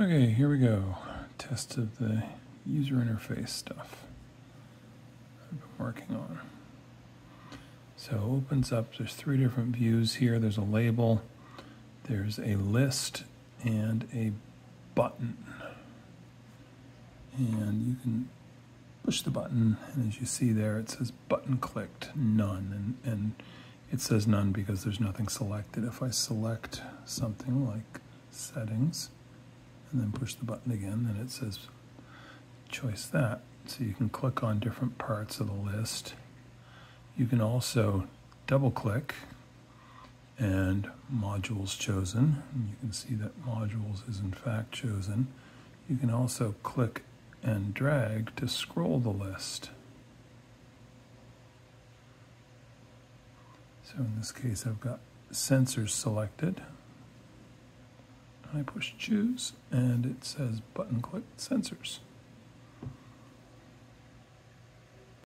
Okay, here we go. Test of the user interface stuff I've been working on. So opens up, there's three different views here. There's a label, there's a list, and a button. And you can push the button, and as you see there, it says button clicked, none. And, and it says none because there's nothing selected. If I select something like settings, and then push the button again, then it says choice that. So you can click on different parts of the list. You can also double click and modules chosen. And you can see that modules is in fact chosen. You can also click and drag to scroll the list. So in this case, I've got sensors selected. I push choose and it says button click sensors.